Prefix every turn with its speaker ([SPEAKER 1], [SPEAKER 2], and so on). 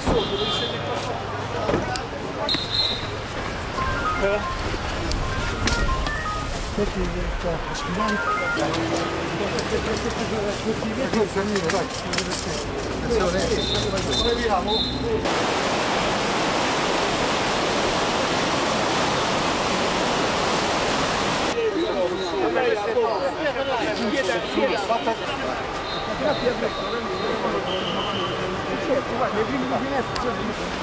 [SPEAKER 1] Gracias.
[SPEAKER 2] 没病没病，就是。